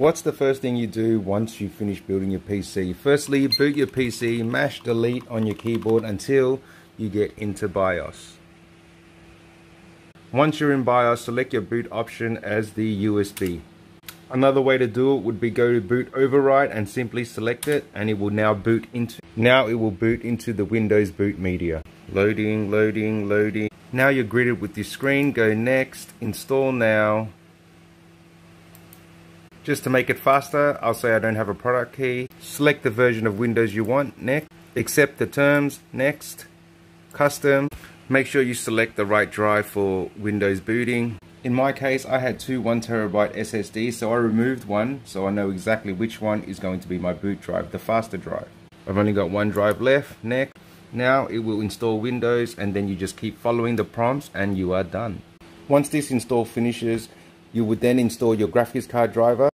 What's the first thing you do once you finish building your PC? Firstly, boot your PC, mash delete on your keyboard until you get into BIOS. Once you're in BIOS, select your boot option as the USB. Another way to do it would be go to boot override and simply select it and it will now boot into now it will boot into the Windows boot media. Loading, loading, loading. Now you're greeted with your screen, go next, install now, just to make it faster, I'll say I don't have a product key. Select the version of Windows you want, next. Accept the terms, next. Custom. Make sure you select the right drive for Windows booting. In my case, I had two 1TB SSDs, so I removed one, so I know exactly which one is going to be my boot drive, the faster drive. I've only got one drive left, next. Now it will install Windows and then you just keep following the prompts and you are done. Once this install finishes, you would then install your graphics card driver